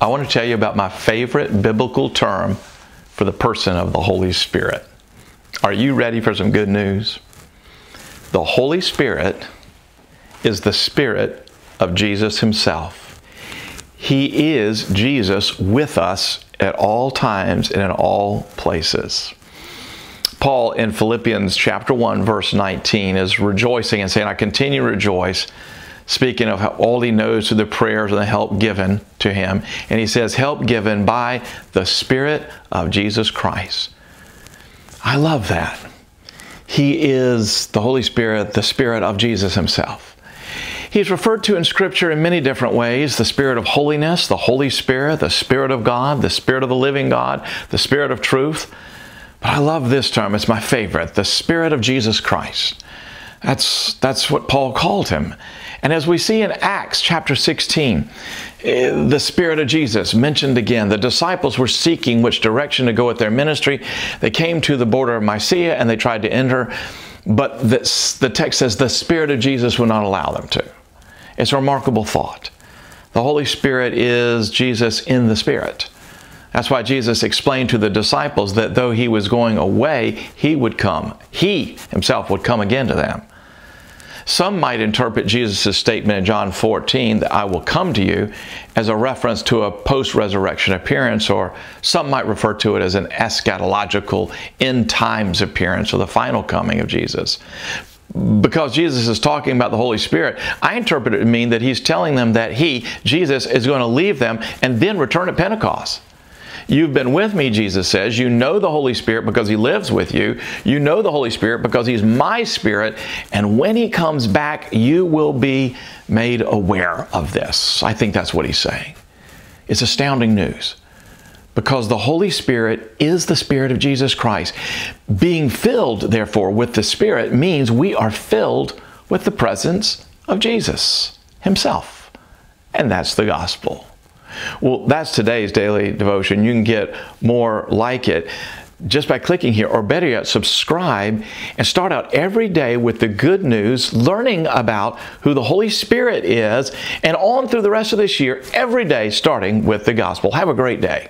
I want to tell you about my favorite biblical term for the person of the Holy Spirit. Are you ready for some good news? The Holy Spirit is the Spirit of Jesus Himself. He is Jesus with us at all times and in all places. Paul in Philippians chapter 1 verse 19 is rejoicing and saying, I continue to rejoice, speaking of how all he knows through the prayers and the help given to him. And he says, help given by the Spirit of Jesus Christ. I love that. He is the Holy Spirit, the Spirit of Jesus himself. He's referred to in Scripture in many different ways the Spirit of holiness, the Holy Spirit, the Spirit of God, the Spirit of the living God, the Spirit of truth. But I love this term, it's my favorite the Spirit of Jesus Christ. That's, that's what Paul called him. And as we see in Acts chapter 16, eh, the Spirit of Jesus mentioned again. The disciples were seeking which direction to go with their ministry. They came to the border of Mysia and they tried to enter, but this, the text says the Spirit of Jesus would not allow them to. It's a remarkable thought. The Holy Spirit is Jesus in the Spirit. That's why Jesus explained to the disciples that though he was going away, he would come. He himself would come again to them. Some might interpret Jesus' statement in John 14 that I will come to you as a reference to a post resurrection appearance, or some might refer to it as an eschatological end times appearance or the final coming of Jesus because Jesus is talking about the Holy Spirit, I interpret it to mean that he's telling them that he, Jesus, is going to leave them and then return at Pentecost. You've been with me, Jesus says. You know the Holy Spirit because He lives with you. You know the Holy Spirit because He's my Spirit. And when He comes back, you will be made aware of this. I think that's what He's saying. It's astounding news because the Holy Spirit is the Spirit of Jesus Christ. Being filled, therefore, with the Spirit means we are filled with the presence of Jesus Himself. And that's the gospel. Well, that's today's daily devotion. You can get more like it just by clicking here, or better yet, subscribe and start out every day with the good news, learning about who the Holy Spirit is, and on through the rest of this year, every day starting with the gospel. Have a great day.